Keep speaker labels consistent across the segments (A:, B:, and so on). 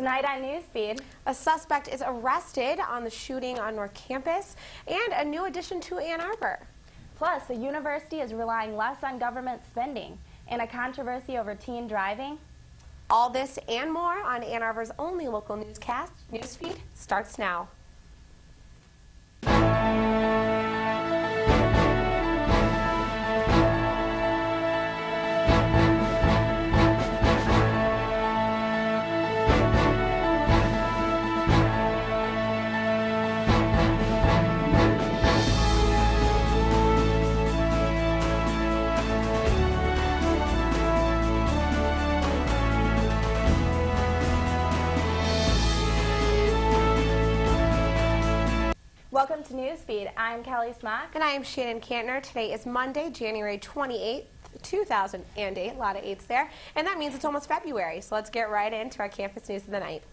A: Tonight on Newsfeed,
B: A suspect is arrested on the shooting on North Campus and a new addition to Ann Arbor.
A: plus the university is relying less on government spending and a controversy over teen driving.
B: All this and more on Ann Arbor's only local newscast, Newsfeed, starts now.
A: To Newsfeed. I'm Kelly Smock.
B: And I am Shannon Kantner. Today is Monday, January 28th, 2008. A lot of eights there. And that means it's almost February. So let's get right into our campus news of the night.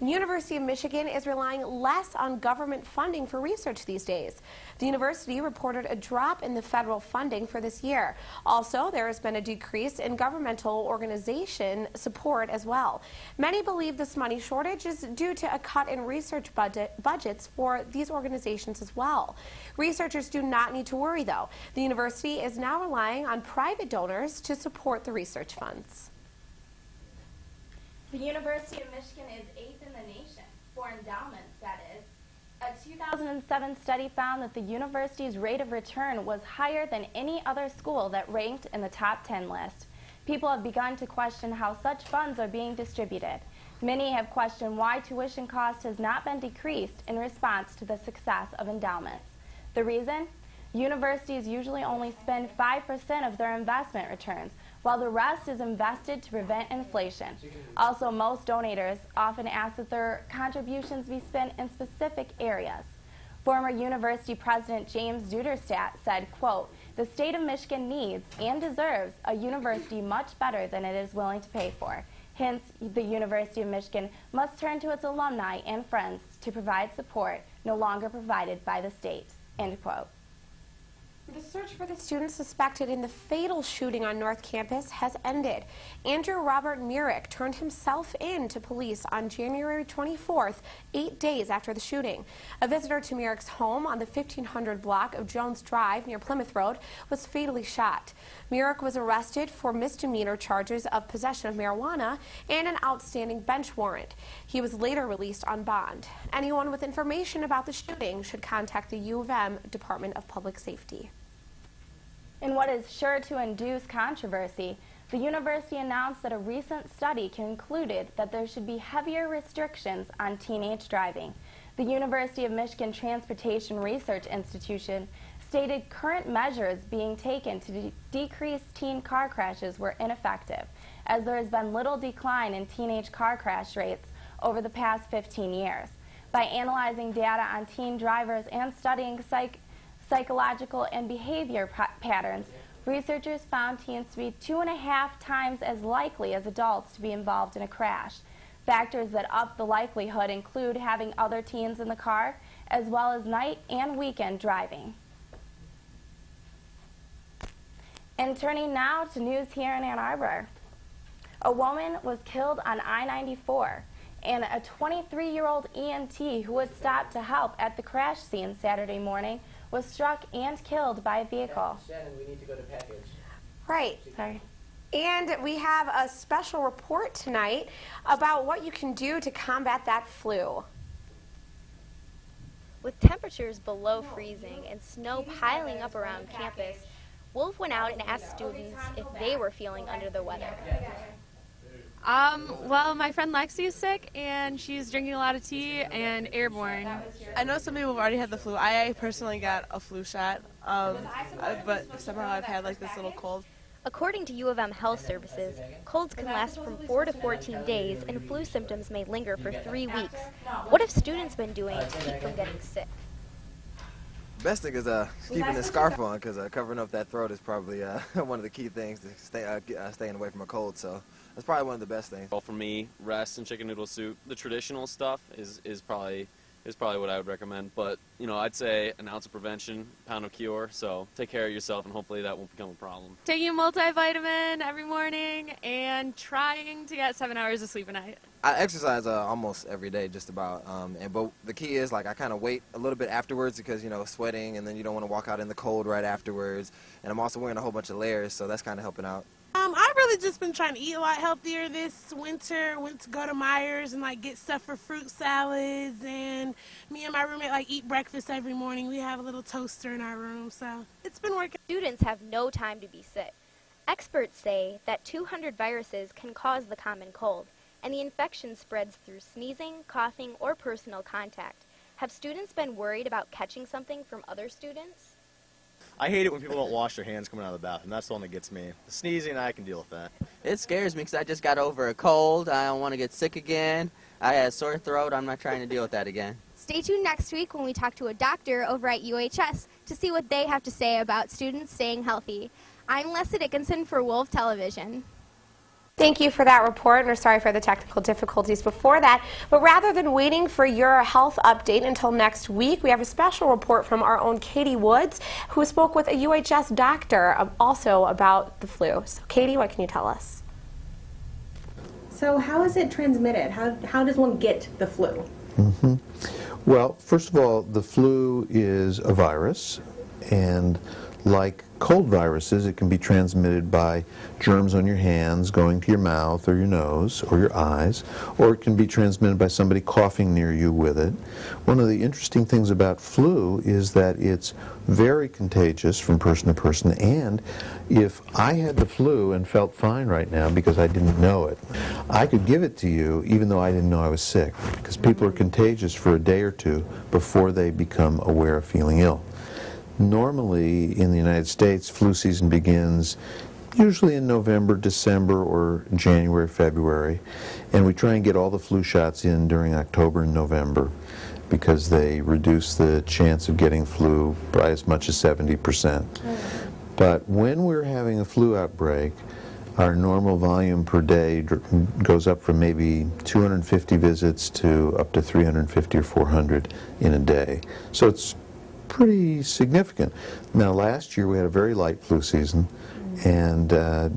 B: The University of Michigan is relying less on government funding for research these days. The university reported a drop in the federal funding for this year. Also, there has been a decrease in governmental organization support as well. Many believe this money shortage is due to a cut in research budget, budgets for these organizations as well. Researchers do not need to worry, though. The university is now relying on private donors to support the research funds.
A: The University of Michigan is eighth in the nation for endowments, that is. A 2007 study found that the university's rate of return was higher than any other school that ranked in the top 10 list. People have begun to question how such funds are being distributed. Many have questioned why tuition cost has not been decreased in response to the success of endowments. The reason? Universities usually only spend 5% of their investment returns, while the rest is invested to prevent inflation. Also, most donors often ask that their contributions be spent in specific areas. Former university president James Duderstadt said, quote, the state of Michigan needs and deserves a university much better than it is willing to pay for. Hence, the University of Michigan must turn to its alumni and friends to provide support no longer provided by the state. End quote.
B: The search for the student suspected in the fatal shooting on North Campus has ended. Andrew Robert Murick turned himself in to police on January 24th, eight days after the shooting. A visitor to Murick's home on the 1500 block of Jones Drive near Plymouth Road was fatally shot. Murick was arrested for misdemeanor charges of possession of marijuana and an outstanding bench warrant. He was later released on bond. Anyone with information about the shooting should contact the U of M Department of Public Safety.
A: In what is sure to induce controversy, the university announced that a recent study concluded that there should be heavier restrictions on teenage driving. The University of Michigan Transportation Research Institution stated current measures being taken to de decrease teen car crashes were ineffective, as there has been little decline in teenage car crash rates over the past 15 years. By analyzing data on teen drivers and studying psych psychological and behavior patterns, researchers found teens to be two and a half times as likely as adults to be involved in a crash. Factors that up the likelihood include having other teens in the car, as well as night and weekend driving. And turning now to news here in Ann Arbor. A woman was killed on I-94 and a 23-year-old EMT who had stopped to help at the crash scene Saturday morning was struck and killed by a vehicle.
C: Shannon, we need to go to package.
B: Right.
A: Sorry.
B: And we have a special report tonight about what you can do to combat that flu.
D: With temperatures below freezing and snow piling up around campus, Wolf went out and asked students if they were feeling under the weather.
E: Um, well, my friend Lexi is sick and she's drinking a lot of tea and airborne.
F: I know some people have already had the flu. I personally got a flu shot, um, uh, but somehow I've had like this little cold.
D: According to U of M Health Services, colds can last from 4 to 14 days and flu symptoms may linger for three weeks. What have students been doing to keep from getting sick?
G: Best thing is uh, keeping the scarf on because uh, covering up that throat is probably uh, one of the key things to stay uh, uh, staying away from a cold. So that's probably one of the best things.
H: Well, for me, rest and chicken noodle soup. The traditional stuff is, is probably
C: is probably what I would recommend. But you know, I'd say an ounce of prevention, pound of cure. So take care of yourself, and hopefully that won't become a problem.
E: Taking a multivitamin every morning and trying to get seven hours of sleep a night.
G: I exercise uh, almost every day, just about. Um, and but the key is like I kind of wait a little bit afterwards because you know sweating, and then you don't want to walk out in the cold right afterwards. And I'm also wearing a whole bunch of layers, so that's kind of helping out.
H: Um, I've really just been trying to eat a lot healthier this winter. Went to go to Meijer's and like get stuff for fruit salads, and me and my roommate like eat breakfast every morning. We have a little toaster in our room, so it's been working.
D: Students have no time to be sick. Experts say that 200 viruses can cause the common cold, and the infection spreads through sneezing, coughing, or personal contact. Have students been worried about catching something from other students?
I: I hate it when people don't wash their hands coming out of the bathroom. That's the one that gets me. The sneezing, I can deal with that.
J: It scares me because I just got over a cold. I don't want to get sick again. I had a sore throat. I'm not trying to deal with that again.
K: Stay tuned next week when we talk to a doctor over at UHS to see what they have to say about students staying healthy. I'm Leslie Dickinson for Wolf Television.
B: Thank you for that report, and we're sorry for the technical difficulties before that. But rather than waiting for your health update until next week, we have a special report from our own Katie Woods, who spoke with a UHS doctor also about the flu. So, Katie, what can you tell us?
L: So, how is it transmitted? How, how does one get the flu?
M: Mm-hmm. Well, first of all, the flu is a virus, and like cold viruses, it can be transmitted by germs on your hands going to your mouth or your nose or your eyes, or it can be transmitted by somebody coughing near you with it. One of the interesting things about flu is that it's very contagious from person to person, and if I had the flu and felt fine right now because I didn't know it, I could give it to you even though I didn't know I was sick, because people are contagious for a day or two before they become aware of feeling ill. Normally, in the United States, flu season begins usually in November, December, or January, February, and we try and get all the flu shots in during October and November because they reduce the chance of getting flu by as much as 70%. But when we're having a flu outbreak, our normal volume per day goes up from maybe 250 visits to up to 350 or 400 in a day. So it's pretty significant. Now, last year we had a very light flu season, and uh,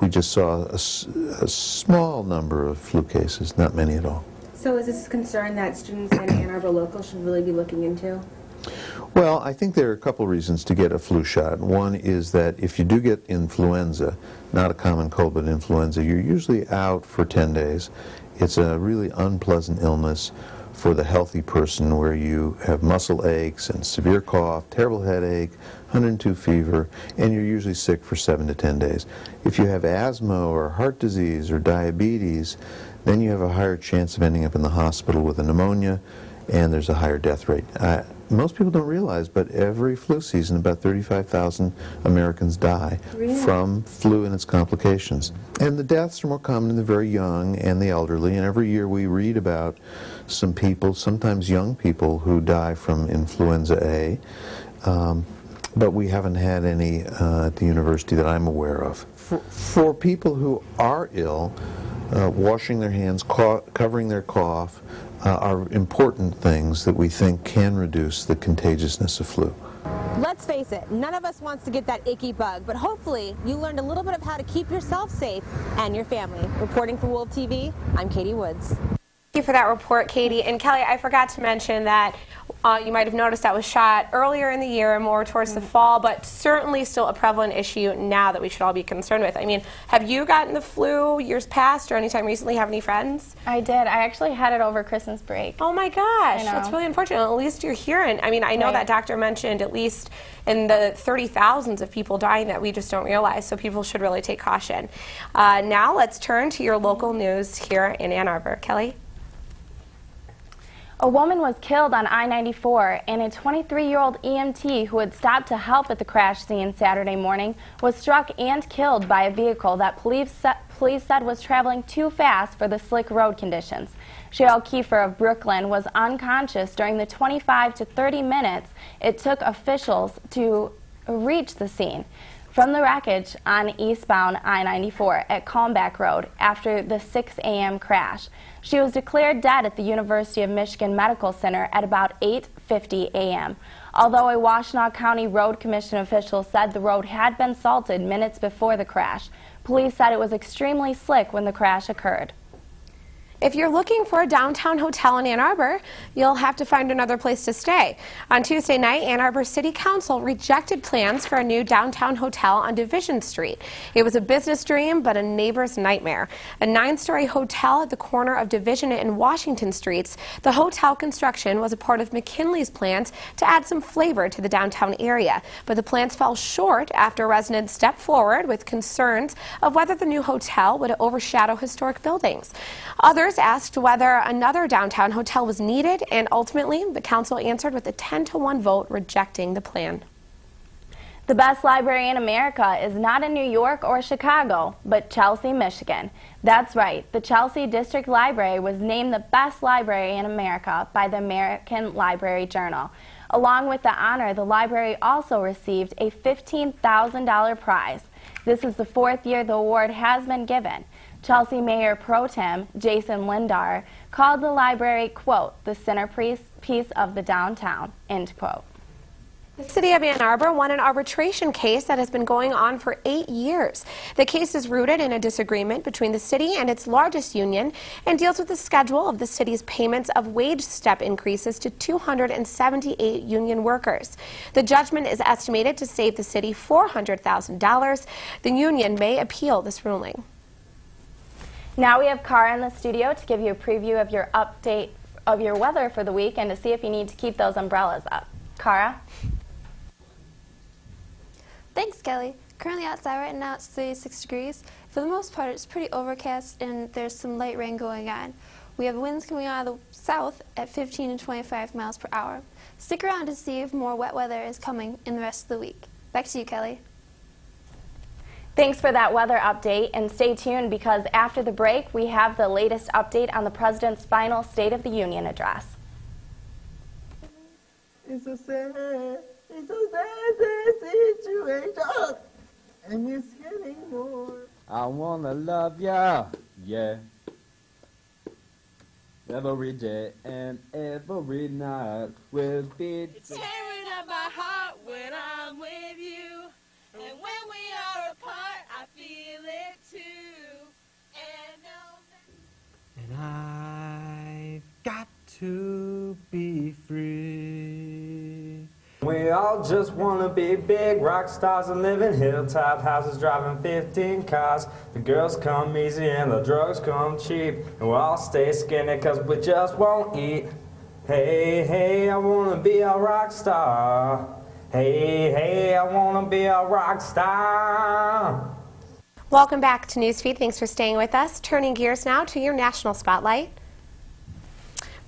M: we just saw a, a, small number of flu cases, not many at all.
L: So, is this a concern that students in Ann Arbor local should really be looking into?
M: Well, I think there are a couple reasons to get a flu shot. One is that if you do get influenza, not a common cold but influenza, you're usually out for 10 days. It's a really unpleasant illness for the healthy person where you have muscle aches and severe cough, terrible headache, 102 fever, and you're usually sick for 7 to 10 days. If you have asthma or heart disease or diabetes, then you have a higher chance of ending up in the hospital with a pneumonia, and there's a higher death rate. Uh, most people don't realize, but every flu season, about 35,000 Americans die really? from flu and its complications. And the deaths are more common in the very young and the elderly, and every year we read about some people, sometimes young people, who die from influenza A. Um, but we haven't had any uh, at the university that I'm aware of. For, for people who are ill, uh, washing their hands, covering their cough, uh, are important things that we think can reduce the contagiousness of flu.
N: Let's face it, none of us wants to get that icky bug, but hopefully you learned a little bit of how to keep yourself safe and your family. Reporting for Wolf TV, I'm Katie Woods.
B: Thank you for that report, Katie. And Kelly, I forgot to mention that uh, you might have noticed that was shot earlier in the year and more towards the fall, but certainly still a prevalent issue now that we should all be concerned with. I mean, have you gotten the flu years past or anytime recently? Have any friends?
A: I did. I actually had it over Christmas break.
B: Oh my gosh, that's really unfortunate. At least you're hearing. I mean, I know right. that doctor mentioned at least in the 30,000s of people dying that we just don't realize, so people should really take caution. Uh, now let's turn to your local news here in Ann Arbor. Kelly?
A: A woman was killed on I-94 and a 23-year-old EMT who had stopped to help at the crash scene Saturday morning was struck and killed by a vehicle that police, police said was traveling too fast for the slick road conditions. Cheryl Kiefer of Brooklyn was unconscious during the 25 to 30 minutes it took officials to reach the scene. From the wreckage on eastbound I-94 at Kalmbach Road after the 6 a.m. crash. She was declared dead at the University of Michigan Medical Center at about 8.50 a.m. Although a Washtenaw County Road Commission official said the road had been salted minutes before the crash, police said it was extremely slick when the crash occurred.
B: If you're looking for a downtown hotel in Ann Arbor, you'll have to find another place to stay. On Tuesday night, Ann Arbor City Council rejected plans for a new downtown hotel on Division Street. It was a business dream, but a neighbor's nightmare. A nine-story hotel at the corner of Division and Washington Streets, the hotel construction was a part of McKinley's plans to add some flavor to the downtown area. But the plans fell short after residents stepped forward with concerns of whether the new hotel would overshadow historic buildings. Others Asked whether another downtown hotel was needed, and ultimately the council answered with a 10 to 1 vote rejecting the plan.
A: The best library in America is not in New York or Chicago, but Chelsea, Michigan. That's right, the Chelsea District Library was named the best library in America by the American Library Journal. Along with the honor, the library also received a $15,000 prize. This is the fourth year the award has been given. Chelsea Mayor Pro Tem Jason Lindar called the library, quote, the centerpiece piece of the downtown, end quote.
B: The City of Ann Arbor won an arbitration case that has been going on for eight years. The case is rooted in a disagreement between the city and its largest union and deals with the schedule of the city's payments of wage step increases to 278 union workers. The judgment is estimated to save the city $400,000. The union may appeal this ruling.
A: Now we have Cara in the studio to give you a preview of your update of your weather for the week and to see if you need to keep those umbrellas up. Cara?
O: Thanks, Kelly. Currently outside right now it's 36 degrees. For the most part, it's pretty overcast and there's some light rain going on. We have winds coming out of the south at 15 to 25 miles per hour. Stick around to see if more wet weather is coming in the rest of the week. Back to you, Kelly.
A: Thanks for that weather update and stay tuned because after the break we have the latest update on the President's final State of the Union address.
P: It's a sad, it's a sad, sad situation and it's getting more. I wanna love ya, yeah. Every day and every night will be.
Q: Tearing up my heart when I'm with you, and when we are apart, I feel it too. And,
P: And I've got to be free. We all just wanna be big rock stars and live in hilltop houses, driving 15 cars. The girls come easy and the drugs come cheap, and we'll all stay skinny cause we just won't eat. Hey, hey, I wanna be a rock star. Hey, hey, I wanna be a rock star.
B: Welcome back to Newsfeed. Thanks for staying with us. Turning gears now to your national spotlight.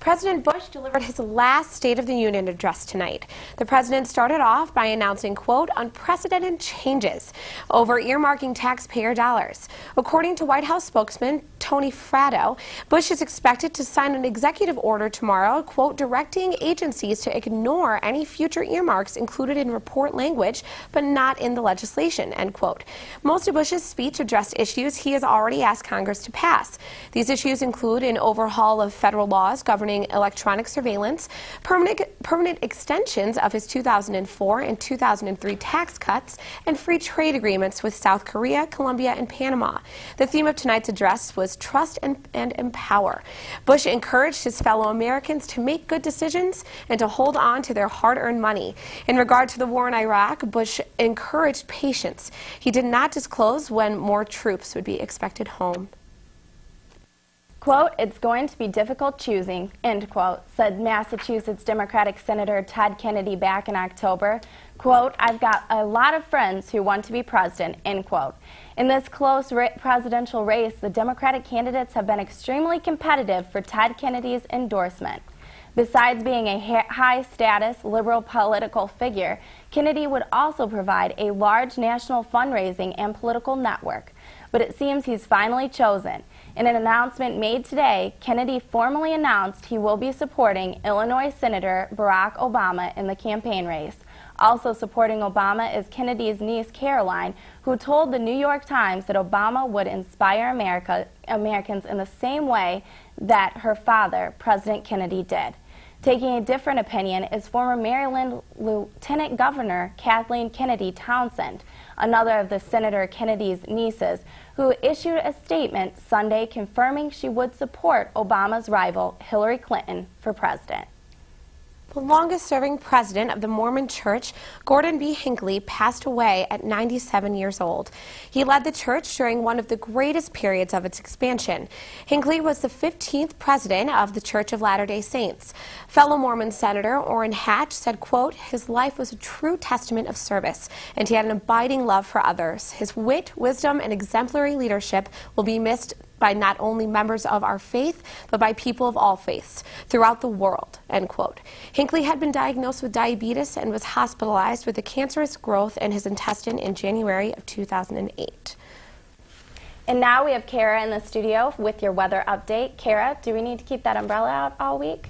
B: President Bush delivered his last State of the Union address tonight. The president started off by announcing, quote, unprecedented changes over earmarking taxpayer dollars. According to White House spokesman Tony Fratto, Bush is expected to sign an executive order tomorrow, quote, directing agencies to ignore any future earmarks included in report language, but not in the legislation, end quote. Most of Bush's speech addressed issues he has already asked Congress to pass. These issues include an overhaul of federal laws governing electronic surveillance, permanent, permanent extensions of his 2004 and 2003 tax cuts, and free trade agreements with South Korea, Colombia, and Panama. The theme of tonight's address was trust and, and empower. Bush encouraged his fellow Americans to make good decisions and to hold on to their hard earned money. In regard to the war in Iraq, Bush encouraged patience. He did not disclose when more troops would be expected home.
A: Quote, it's going to be difficult choosing, end quote, said Massachusetts Democratic Senator Ted Kennedy back in October. Quote, I've got a lot of friends who want to be president, end quote. In this close ra presidential race, the Democratic candidates have been extremely competitive for Ted Kennedy's endorsement. Besides being a high status liberal political figure, Kennedy would also provide a large national fundraising and political network. But it seems he's finally chosen. In an announcement made today, Kennedy formally announced he will be supporting Illinois Senator Barack Obama in the campaign race. Also supporting Obama is Kennedy's niece Caroline, who told the New York Times that Obama would inspire America, Americans in the same way that her father, President Kennedy, did. Taking a different opinion is former Maryland Lieutenant Governor Kathleen Kennedy Townsend, another of the Senator Kennedy's nieces, who issued a statement Sunday confirming she would support Obama's rival, Hillary Clinton, for president.
B: The longest serving president of the Mormon Church, Gordon B. Hinckley, passed away at 97 years old. He led the church during one of the greatest periods of its expansion. Hinckley was the 15th president of the Church of Latter-day Saints. Fellow Mormon Senator Orrin Hatch said, quote, his life was a true testament of service, and he had an abiding love for others. His wit, wisdom, and exemplary leadership will be missed by not only members of our faith, but by people of all faiths throughout the world, end quote. Hinckley had been diagnosed with diabetes and was hospitalized with a cancerous growth in his intestine in January of 2008.
A: And now we have Kara in the studio with your weather update. Kara, do we need to keep that umbrella out all week?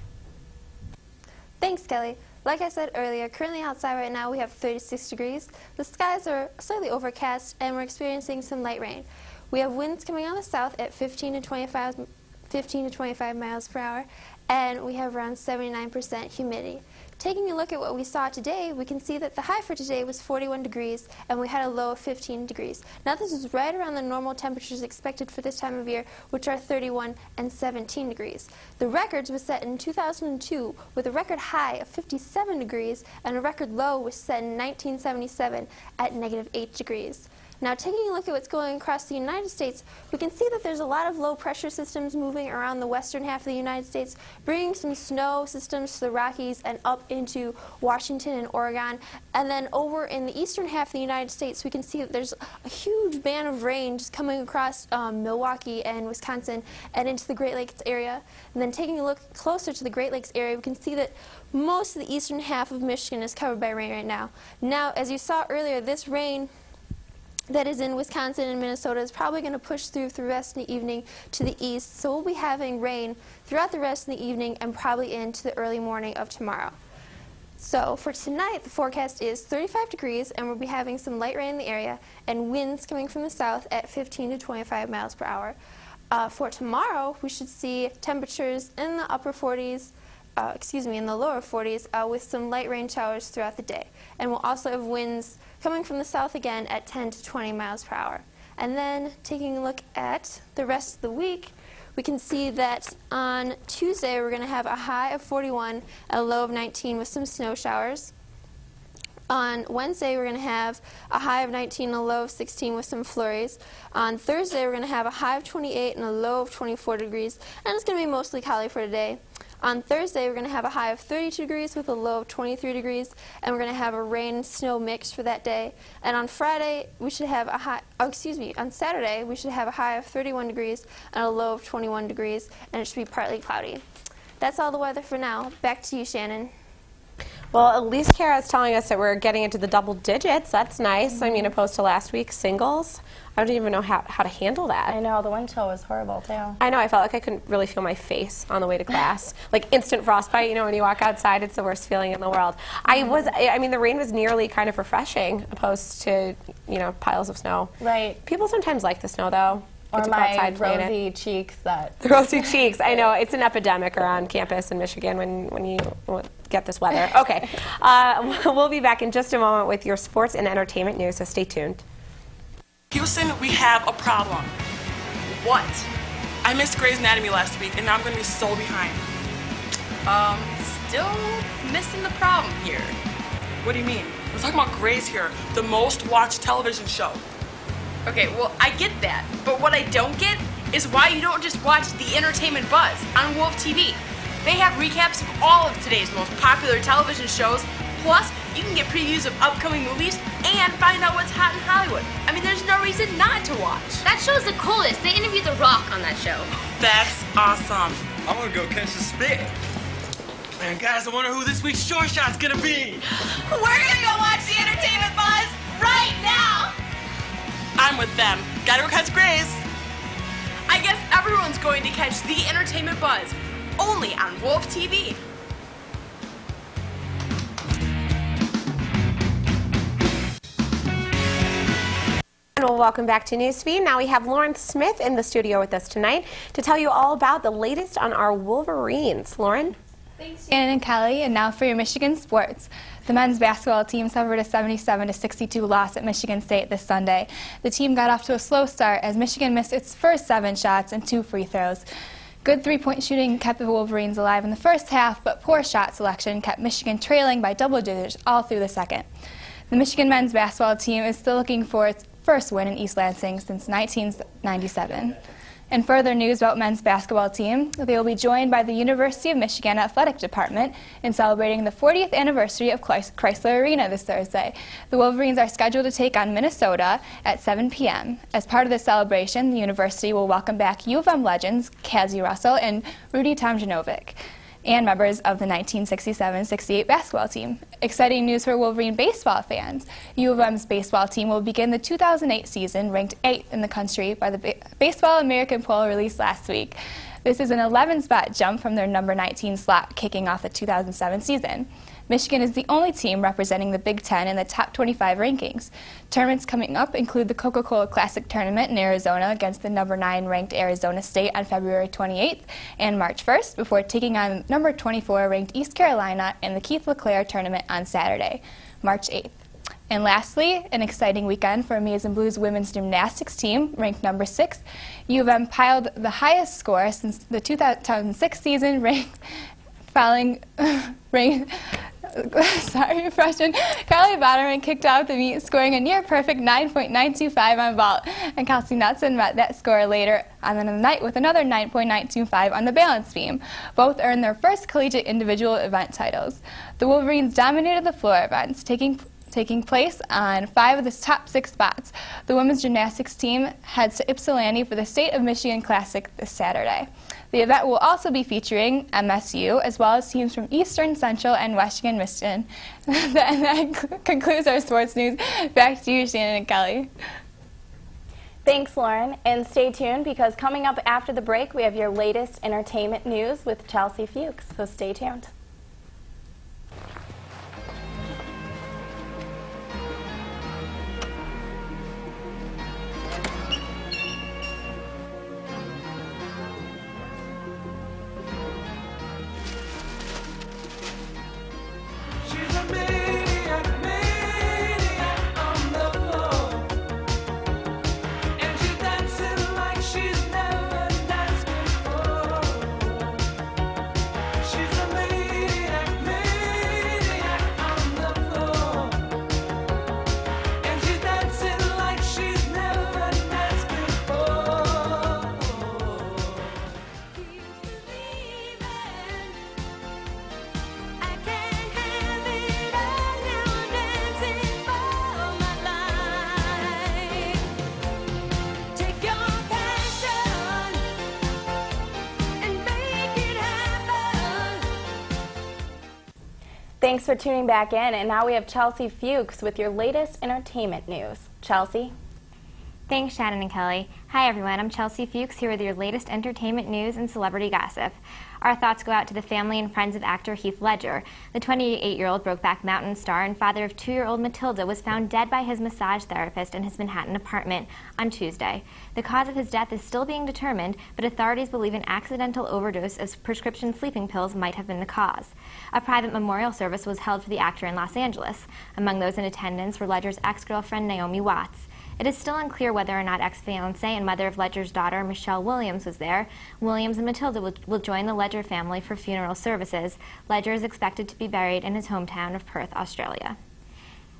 O: Thanks, Kelly. Like I said earlier, currently outside right now we have 36 degrees. The skies are slightly overcast and we're experiencing some light rain. We have winds coming out of the south at 15 to 25, 15 to 25 miles per hour, and we have around 79% humidity. Taking a look at what we saw today, we can see that the high for today was 41 degrees and we had a low of 15 degrees. Now this is right around the normal temperatures expected for this time of year, which are 31 and 17 degrees. The records was set in 2002 with a record high of 57 degrees and a record low was set in 1977 at negative 8 degrees. Now, taking a look at what's going across the United States, we can see that there's a lot of low pressure systems moving around the western half of the United States, bringing some snow systems to the Rockies and up into Washington and Oregon. And then over in the eastern half of the United States, we can see that there's a huge band of rain just coming across um, Milwaukee and Wisconsin and into the Great Lakes area. And then taking a look closer to the Great Lakes area, we can see that most of the eastern half of Michigan is covered by rain right now. Now, as you saw earlier, this rain that is in Wisconsin and Minnesota is probably going to push through through the rest of the evening to the east. So we'll be having rain throughout the rest of the evening and probably into the early morning of tomorrow. So for tonight, the forecast is 35 degrees, and we'll be having some light rain in the area and winds coming from the south at 15 to 25 miles per hour. Uh, for tomorrow, we should see temperatures in the upper 40s, uh, excuse me, in the lower 40s, uh, with some light rain showers throughout the day. And we'll also have winds coming from the south again at 10 to 20 miles per hour. And then taking a look at the rest of the week, we can see that on Tuesday we're going to have a high of 41 and a low of 19 with some snow showers. On Wednesday, we're going to have a high of 19 and a low of 16 with some flurries. On Thursday, we're going to have a high of 28 and a low of 24 degrees, and it's going to be mostly cloudy for today. On Thursday, we're going to have a high of 32 degrees with a low of 23 degrees, and we're going to have a rain snow mix for that day. And on Friday, we should have a high, oh, excuse me, on Saturday, we should have a high of 31 degrees and a low of 21 degrees, and it should be partly cloudy. That's all the weather for now. Back to you, Shannon.
B: Well, at least Kara is telling us that we're getting into the double digits. That's nice. Mm -hmm. I mean, opposed to last week's singles. I don't even know how, how to handle that.
A: I know, the wind chill was horrible too.
B: I know, I felt like I couldn't really feel my face on the way to class. like instant frostbite, you know, when you walk outside, it's the worst feeling in the world. I was, I mean, the rain was nearly kind of refreshing opposed to, you know, piles of snow.
A: Right.
B: People sometimes like the snow though.
A: Or my rosy cheeks that.
B: The rosy cheeks, I know, it's an epidemic around campus in Michigan when, when you get this weather. Okay, uh, we'll be back in just a moment with your sports and entertainment news, so stay tuned.
R: Houston, we have a problem.
S: What?
R: I missed Grey's Anatomy last week, and now I'm going to be so behind.
S: Um, still missing the problem here.
R: What do you mean? We're talking about Grey's here, the most watched television show.
S: Okay, well, I get that, but what I don't get is why you don't just watch the Entertainment Buzz on Wolf TV. They have recaps of all of today's most popular television shows, plus you can get previews of upcoming movies and find out what's hot in Hollywood. I mean, there's no reason not to watch.
T: That show's the coolest. They interviewed The Rock on that show.
R: That's awesome.
U: I want to go catch the spit.
R: Man, guys, I wonder who this week's short shot's gonna be.
S: We're gonna go watch the Entertainment Buzz right now.
R: I'm with them. Gotta catch Grey's.
S: I guess everyone's going to catch the entertainment buzz only on Wolf TV.
B: Welcome back to Newsfeed. Now we have Lauren Smith in the studio with us tonight to tell you all about the latest on our Wolverines. Lauren?
U: Thanks, Shannon and Kelly. And now for your Michigan sports. The men's basketball team suffered a 77 62 loss at Michigan State this Sunday. The team got off to a slow start as Michigan missed its first seven shots and two free throws. Good three-point shooting kept the Wolverines alive in the first half, but poor shot selection kept Michigan trailing by double digits all through the second. The Michigan men's basketball team is still looking for its first win in East Lansing since 1997. In further news about men's basketball team, they will be joined by the University of Michigan Athletic Department in celebrating the 40th anniversary of Chrysler Arena this Thursday. The Wolverines are scheduled to take on Minnesota at 7 p.m. As part of the celebration, the university will welcome back U of M legends Cazzie Russell and Rudy Tomjanovich and members of the 1967-68 basketball team. Exciting news for Wolverine baseball fans. U of M's baseball team will begin the 2008 season ranked 8th in the country by the ba Baseball American poll released last week. This is an 11-spot jump from their number 19 slot kicking off the 2007 season. Michigan is the only team representing the Big Ten in the top 25 rankings. Tournaments coming up include the Coca Cola Classic Tournament in Arizona against the number 9 ranked Arizona State on February 28th and March 1st before taking on number 24 ranked East Carolina in the Keith LeClair Tournament on Saturday, March 8th. And lastly, an exciting weekend for Maize Blues women's gymnastics team, ranked number six. U of M piled the highest score since the 2006 season, ranked, falling, ranked, sorry, freshman Carly Batterman kicked off the meet, scoring a near perfect 9.925 on vault, and Kelsey Knutson met that score later on the night with another 9.925 on the balance beam. Both earned their first collegiate individual event titles. The Wolverines dominated the floor events, taking taking place on five of the top six spots. The women's gymnastics team heads to Ypsilanti for the State of Michigan Classic this Saturday. The event will also be featuring MSU as well as teams from Eastern, Central, and Western Michigan. and that concludes our sports news. Back to you, Shannon and Kelly.
A: Thanks, Lauren. And stay tuned because coming up after the break, we have your latest entertainment news with Chelsea Fuchs. So stay tuned. Thanks for tuning back in. And now we have Chelsea Fuchs with your latest entertainment news. Chelsea?
V: Thanks, Shannon and Kelly. Hi, everyone. I'm Chelsea Fuchs here with your latest entertainment news and celebrity gossip. Our thoughts go out to the family and friends of actor Heath Ledger. The 28-year-old Brokeback Mountain star and father of two-year-old Matilda was found dead by his massage therapist in his Manhattan apartment on Tuesday. The cause of his death is still being determined, but authorities believe an accidental overdose of prescription sleeping pills might have been the cause. A private memorial service was held for the actor in Los Angeles. Among those in attendance were Ledger's ex-girlfriend Naomi Watts. It is still unclear whether or not ex-fiancee and mother of Ledger's daughter, Michelle Williams, was there. Williams and Matilda will, will join the Ledger family for funeral services. Ledger is expected to be buried in his hometown of Perth, Australia.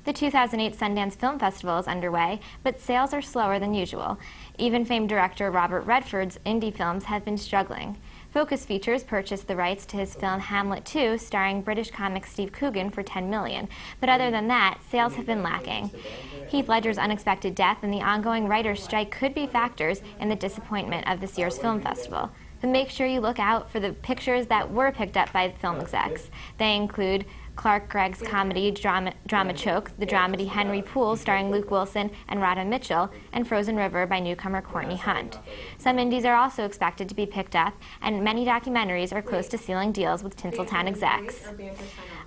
V: The 2008 Sundance Film Festival is underway, but sales are slower than usual. Even famed director Robert Redford's indie films have been struggling. Focus Features purchased the rights to his film Hamlet 2, starring British comic Steve Coogan, for 10 million. But other than that, sales have been lacking. Heath Ledger's unexpected death and the ongoing writer's strike could be factors in the disappointment of this year's film festival. But make sure you look out for the pictures that were picked up by film execs. They include Clark Gregg's comedy drama, drama Choke, the dramedy Henry Poole starring Luke Wilson and Radha Mitchell, and Frozen River by newcomer Courtney Hunt. Some indies are also expected to be picked up, and many documentaries are close to sealing deals with Tinseltown execs.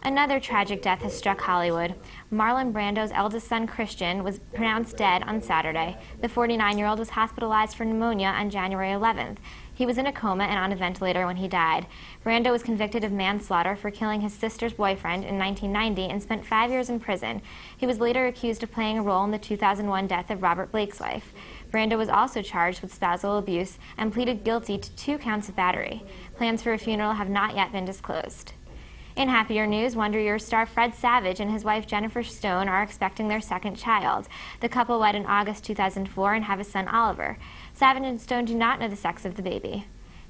V: Another tragic death has struck Hollywood. Marlon Brando's eldest son, Christian, was pronounced dead on Saturday. The 49 year old was hospitalized for pneumonia on January 11th. He was in a coma and on a ventilator when he died. Brando was convicted of manslaughter for killing his sister's boyfriend in 1990 and spent five years in prison. He was later accused of playing a role in the 2001 death of Robert Blake's wife. Brando was also charged with spousal abuse and pleaded guilty to two counts of battery. Plans for a funeral have not yet been disclosed. In happier news, Wonder Years star Fred Savage and his wife Jennifer Stone are expecting their second child. The couple wed in August 2004 and have a son, Oliver. Savage and Stone do not know the sex of the baby.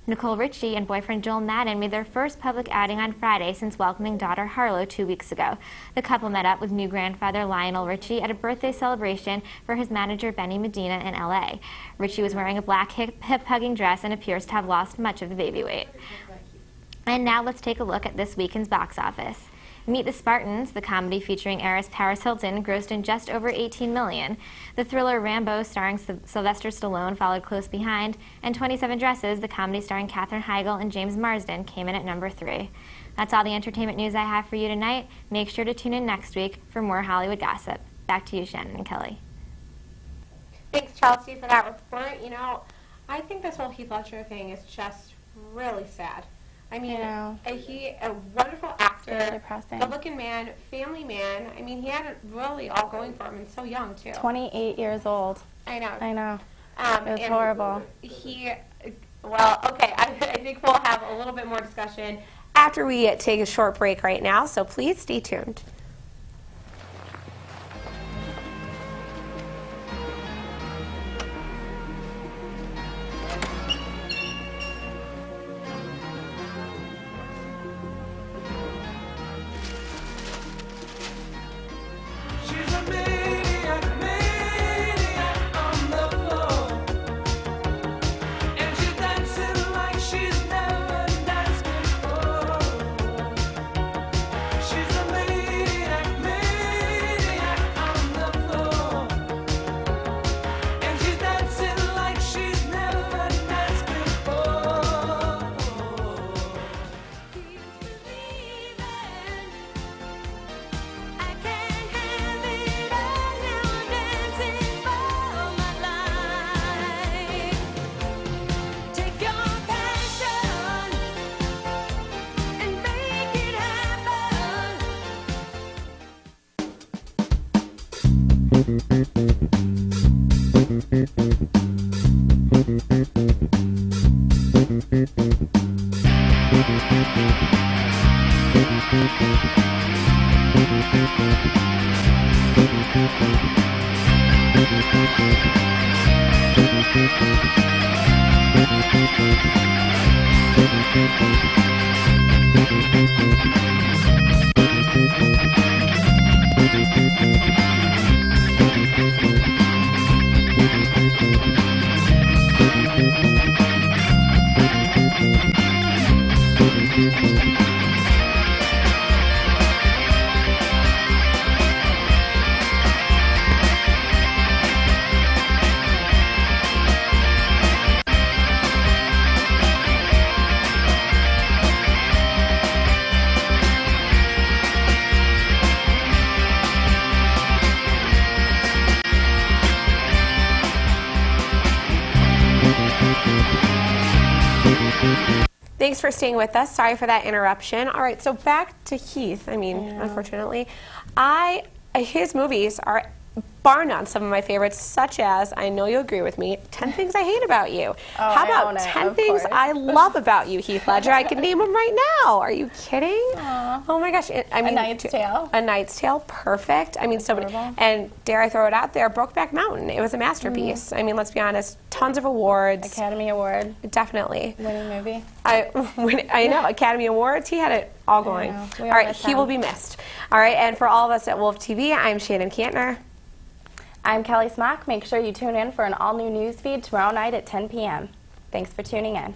V: Nicole Richie and boyfriend Joel Madden made their first public outing on Friday since welcoming daughter Harlow two weeks ago. The couple met up with new grandfather Lionel Richie at a birthday celebration for his manager Benny Medina in LA. Richie was wearing a black hip hugging dress and appears to have lost much of the baby weight. And now let's take a look at this weekend's box office. Meet the Spartans, the comedy featuring heiress Paris Hilton, grossed in just over 18 million. The thriller Rambo, starring Sylvester Stallone, followed close behind, and 27 Dresses, the comedy starring Katherine Heigl and James Marsden, came in at number three. That's all the entertainment news I have for you tonight. Make sure to tune in next week for more Hollywood gossip. Back to you, Shannon and Kelly.
B: Thanks, Chelsea, for that report. You know, I think this whole Heath Ledger thing is just really sad. I mean,
A: know.
B: a, he a wonderful actor,
A: depressing.
B: good-looking man, family man. I mean, he had it really all going for him, and so young too.
A: 28 years old.
B: I know.
A: I know.
B: Um,
A: it was horrible.
B: He, well, okay. I, I think we'll have a little bit more discussion after we take a short break right now. So please stay tuned. For staying with us. Sorry for that interruption. All right, so back to Heath. I mean, unfortunately, I his movies are bar none some of my favorites, such as I know you agree with me, Ten Things I Hate About You.
A: Oh,
B: How about
A: own it,
B: Ten
A: of
B: Things
A: course.
B: I Love About You, Heath Ledger? I can name them right now. Are you kidding? Oh my gosh! I mean,
A: Knight's
B: t-
A: Tale.
B: A Knight's Tale, perfect. I mean, so many. And dare I throw it out there? Brokeback Mountain. It was a masterpiece. Mm. I mean, let's be honest. Tons of awards.
A: Academy Award.
B: Definitely.
A: Winning movie.
B: I, when, I know Academy Awards. He had it all going. All
A: all
B: right, he will be missed. All right, and for all of us at Wolf TV, I'm Shannon Kantner.
A: I'm Kelly Smock. Make sure you tune in for an all new news feed tomorrow night at 10 p.m. Thanks for tuning in.